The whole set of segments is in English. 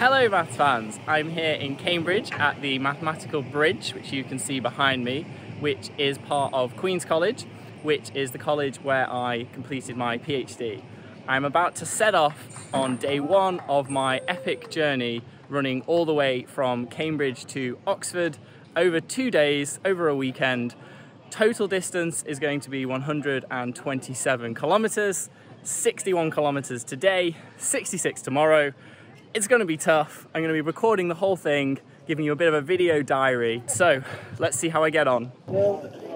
Hello maths fans, I'm here in Cambridge at the Mathematical Bridge which you can see behind me which is part of Queen's College which is the college where I completed my PhD. I'm about to set off on day one of my epic journey running all the way from Cambridge to Oxford over two days, over a weekend. Total distance is going to be 127 kilometers, 61 kilometers today, 66 tomorrow. It's gonna be tough. I'm gonna be recording the whole thing, giving you a bit of a video diary. So let's see how I get on. first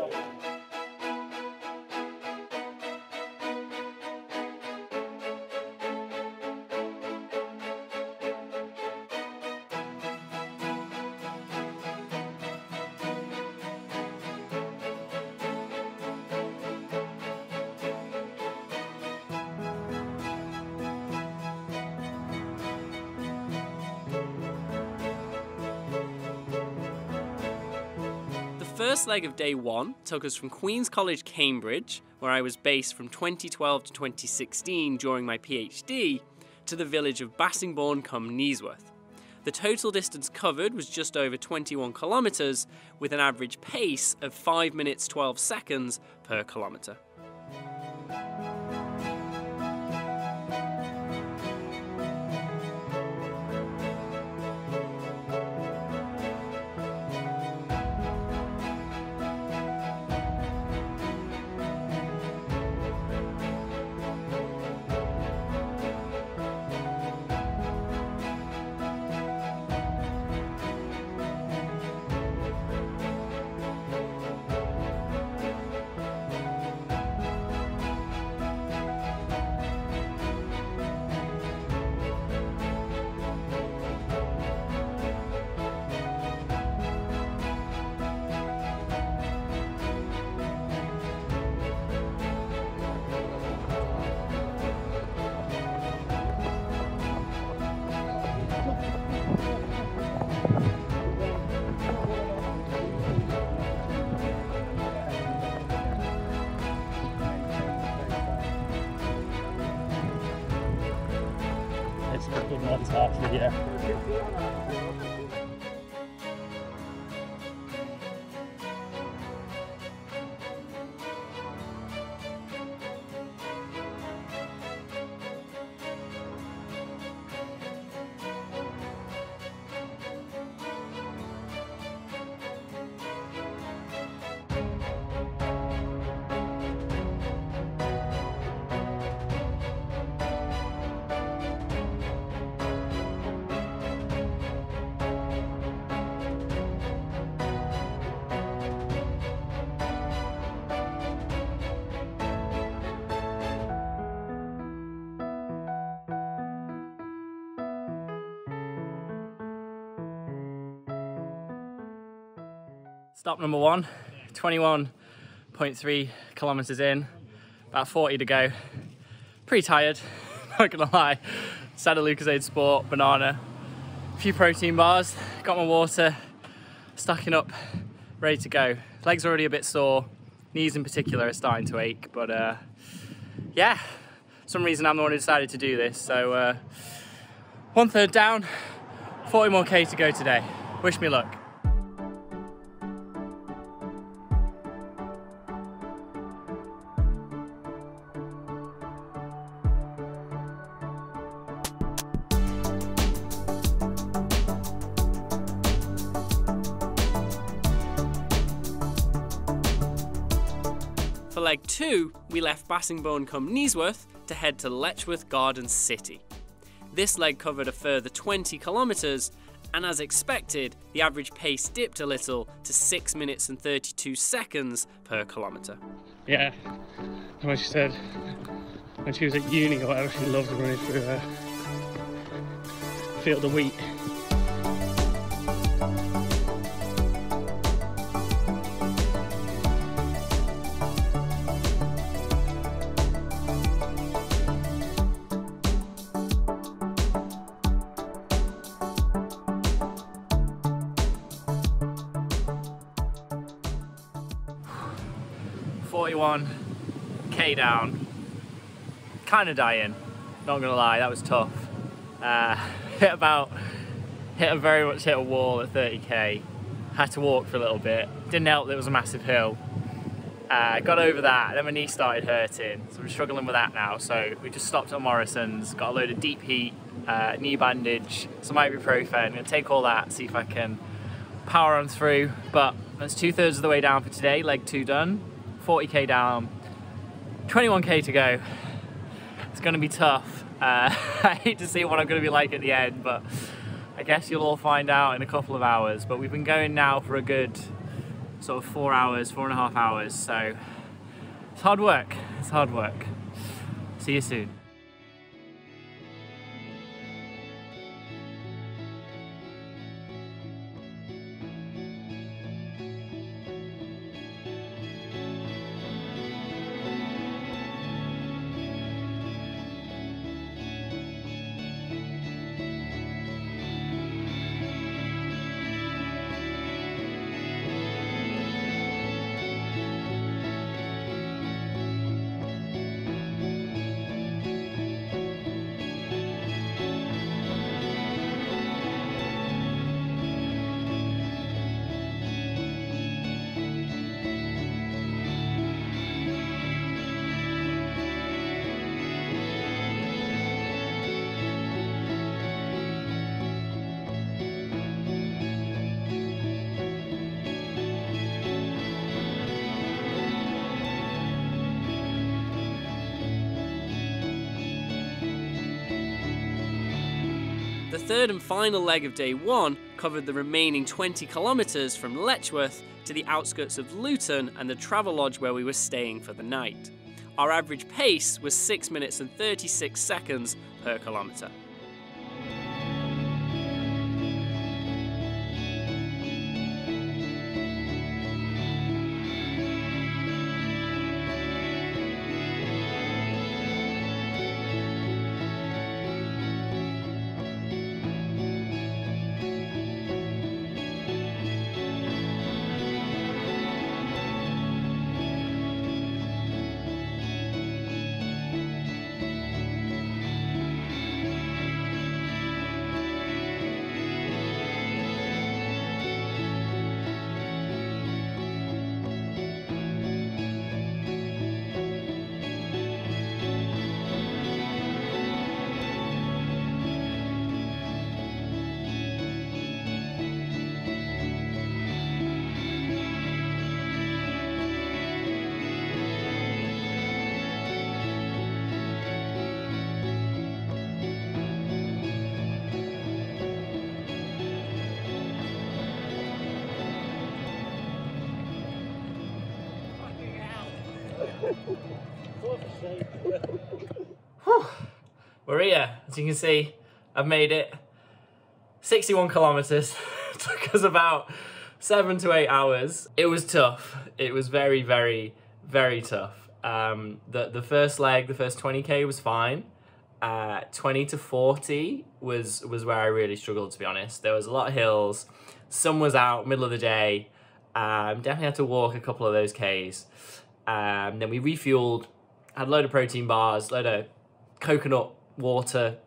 leg of day one took us from Queen's College, Cambridge, where I was based from 2012 to 2016 during my PhD, to the village of Bassingbourn cum Kneesworth. The total distance covered was just over 21 kilometres, with an average pace of 5 minutes 12 seconds per kilometre. It's actually, yeah. Stop number one, 21.3 kilometers in, about 40 to go. Pretty tired, not gonna lie. Sad a Lucozade Sport, banana, a few protein bars, got my water, stacking up, ready to go. Legs already a bit sore, knees in particular are starting to ache, but uh, yeah, some reason I'm the one who decided to do this. So uh, one third down, 40 more K to go today. Wish me luck. Left Bassingbourn cum Kneesworth to head to Letchworth Garden City. This leg covered a further 20 kilometres, and as expected, the average pace dipped a little to 6 minutes and 32 seconds per kilometre. Yeah, and she said when she was at uni or whatever, she loved running through a field of wheat. Forty-one k down, kind of dying. Not gonna lie, that was tough. Uh, hit about hit a very much hit a wall at 30k. Had to walk for a little bit. Didn't help that it was a massive hill. Uh, got over that, then my knee started hurting, so I'm struggling with that now. So we just stopped at Morrison's, got a load of deep heat, uh, knee bandage, some ibuprofen. I'm gonna take all that, see if I can power on through. But that's two thirds of the way down for today, leg two done, 40k down, 21k to go. It's gonna be tough. Uh, I hate to see what I'm gonna be like at the end, but I guess you'll all find out in a couple of hours. But we've been going now for a good sort of four hours, four and a half hours. So it's hard work. It's hard work. See you soon. The third and final leg of day one covered the remaining 20 kilometres from Letchworth to the outskirts of Luton and the Travelodge where we were staying for the night. Our average pace was 6 minutes and 36 seconds per kilometre. We're here. As you can see, I've made it. 61 kilometers. Took us about seven to eight hours. It was tough. It was very, very, very tough. Um, the the first leg, the first 20k was fine. Uh, 20 to 40 was was where I really struggled to be honest. There was a lot of hills. Sun was out, middle of the day. Um, definitely had to walk a couple of those k's. Um, then we refueled, had a load of protein bars, load of coconut water,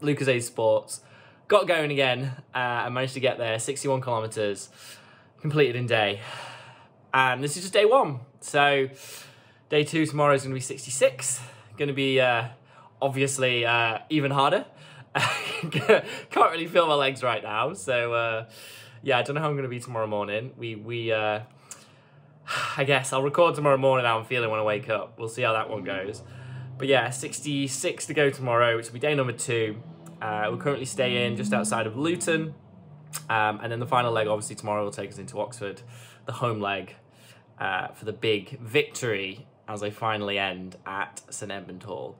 Lucozade Sports. Got going again uh, and managed to get there, 61 kilometers, completed in day. And this is just day one. So day two tomorrow is to be 66. Going to be uh, obviously uh, even harder. Can't really feel my legs right now. So uh, yeah, I don't know how I'm going to be tomorrow morning. We we uh, I guess I'll record tomorrow morning how I'm feeling when I wake up. We'll see how that one goes. But yeah, 66 to go tomorrow, which will be day number two. Uh, we're currently staying just outside of Luton. Um, and then the final leg, obviously, tomorrow will take us into Oxford, the home leg, uh, for the big victory as I finally end at St Edmund Hall.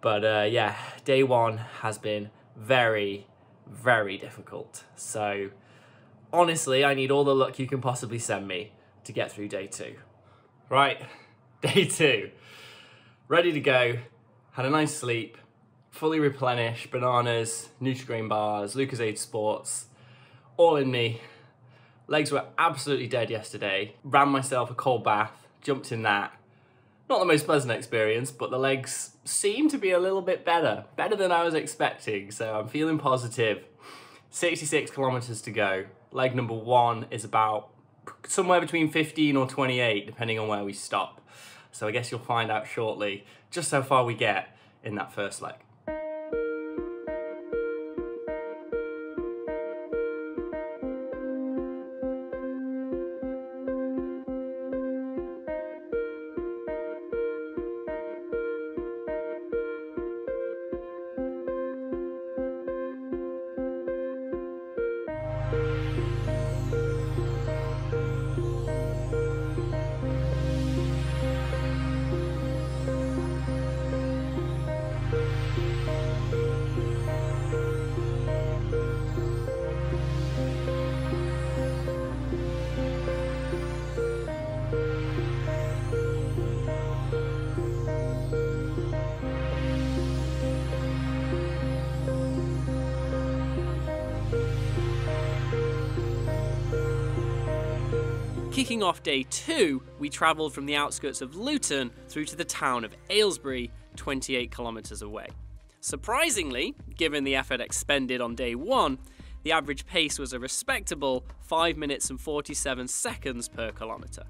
But uh, yeah, day one has been very, very difficult. So honestly, I need all the luck you can possibly send me to get through day two. Right, day two. Ready to go. Had a nice sleep. Fully replenished. Bananas, Nutrigrain bars, Lucozade Sports. All in me. Legs were absolutely dead yesterday. Ran myself a cold bath. Jumped in that. Not the most pleasant experience, but the legs seem to be a little bit better. Better than I was expecting. So I'm feeling positive. 66 kilometers to go. Leg number one is about somewhere between 15 or 28, depending on where we stop. So I guess you'll find out shortly just how far we get in that first leg. Kicking off day two, we travelled from the outskirts of Luton through to the town of Aylesbury, 28 kilometres away. Surprisingly, given the effort expended on day one, the average pace was a respectable 5 minutes and 47 seconds per kilometre.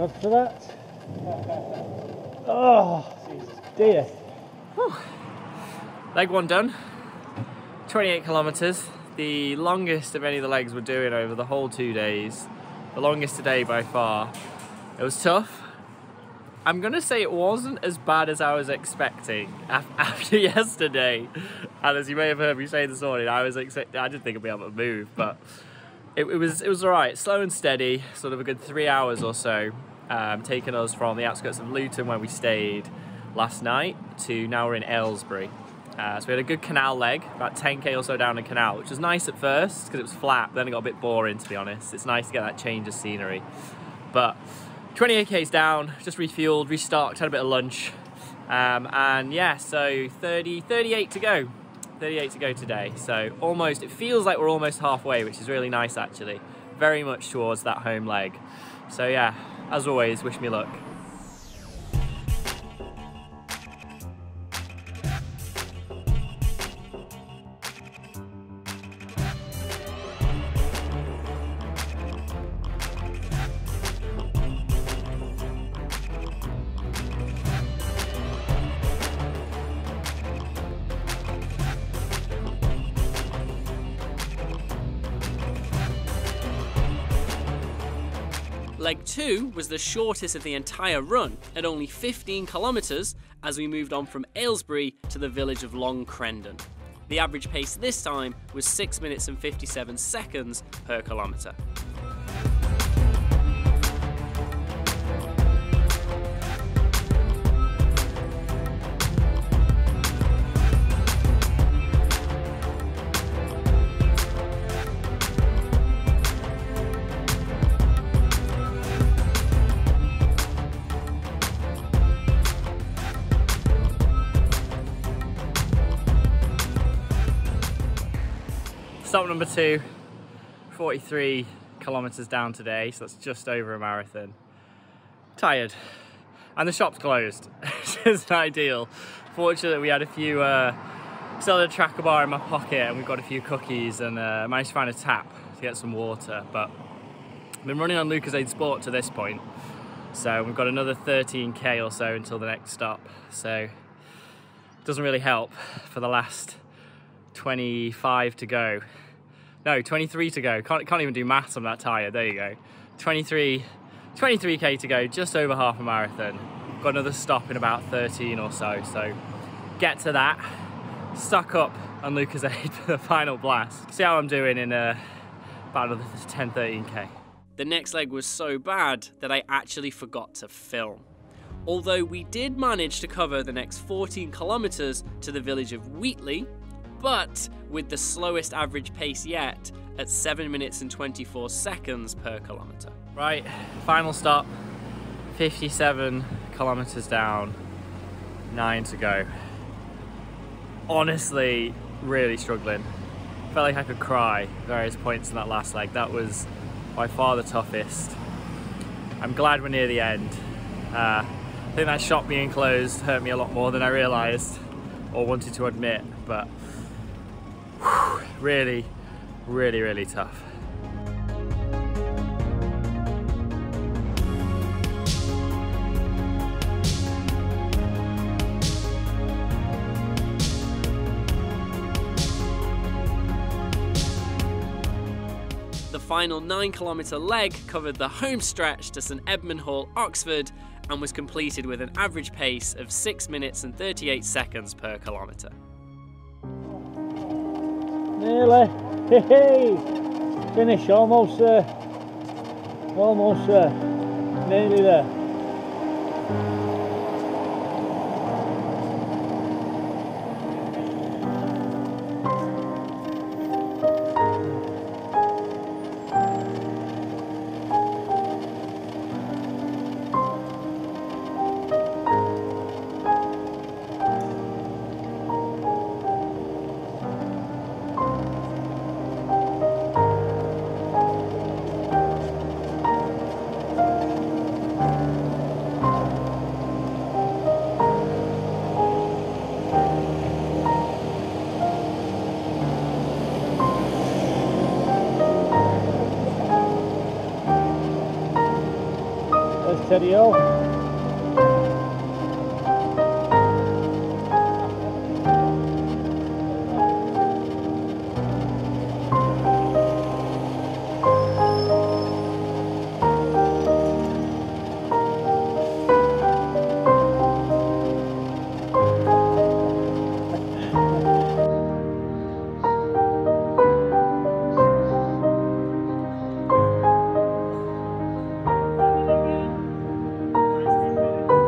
God for that. Oh, dear. Leg one done. 28 kilometres. The longest of any of the legs we're doing over the whole two days. The longest today by far. It was tough. I'm gonna say it wasn't as bad as I was expecting after yesterday. And as you may have heard me say this morning, I was expecting, I didn't think I'd be able to move, but it, it was it was all right, slow and steady, sort of a good three hours or so, um, taking us from the outskirts of Luton where we stayed last night to now we're in Aylesbury. Uh, so we had a good canal leg, about 10k or so down the canal, which was nice at first because it was flat, then it got a bit boring to be honest. It's nice to get that change of scenery. But 28k's down, just refueled, restocked, had a bit of lunch. Um, and yeah, so 30, 38 to go. 38 to go today. So almost, it feels like we're almost halfway, which is really nice actually. Very much towards that home leg. So yeah, as always, wish me luck. Leg 2 was the shortest of the entire run at only 15 kilometres as we moved on from Aylesbury to the village of Long Crendon. The average pace this time was 6 minutes and 57 seconds per kilometre. Stop number two, 43 kilometers down today, so that's just over a marathon. Tired. And the shop's closed, which isn't ideal. Fortunately, we had a few, uh, still had a tracker bar in my pocket and we've got a few cookies and uh, managed to find a tap to get some water. But I've been running on Lucozade Sport to this point, so we've got another 13k or so until the next stop. So doesn't really help for the last 25 to go. No, 23 to go. Can't, can't even do maths on that tyre. There you go. 23, 23k to go, just over half a marathon. Got another stop in about 13 or so, so get to that. Stuck up on Lucozade for the final blast. See how I'm doing in uh, about another 10, 13k. The next leg was so bad that I actually forgot to film. Although we did manage to cover the next 14 kilometres to the village of Wheatley, but with the slowest average pace yet at 7 minutes and 24 seconds per kilometre. Right, final stop, 57 kilometres down, 9 to go. Honestly, really struggling. Felt like I could cry various points in that last leg. That was by far the toughest. I'm glad we're near the end. Uh, I think that shot being closed hurt me a lot more than I realised or wanted to admit, but really, really, really tough. The final 9 kilometre leg covered the home stretch to St Edmund Hall, Oxford, and was completed with an average pace of 6 minutes and 38 seconds per kilometre. Nearly. Hey, hey. Finish almost there. Almost there. Nearly there. material.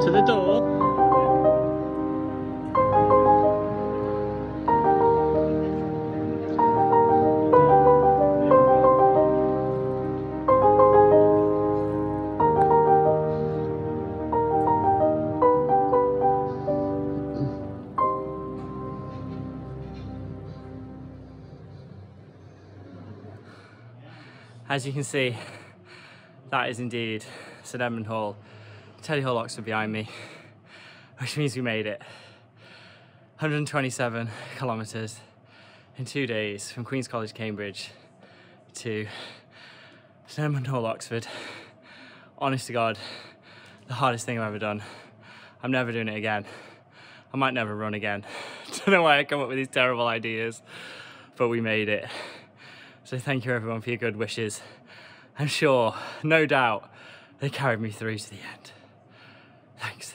To the door. As you can see, that is indeed St Edmund Hall. Teddy Hall Oxford behind me, which means we made it. 127 kilometres in two days from Queen's College, Cambridge to Edmund Hall, Oxford. Honest to God, the hardest thing I've ever done. I'm never doing it again. I might never run again. Don't know why I come up with these terrible ideas, but we made it. So thank you everyone for your good wishes. I'm sure, no doubt, they carried me through to the end. Thanks.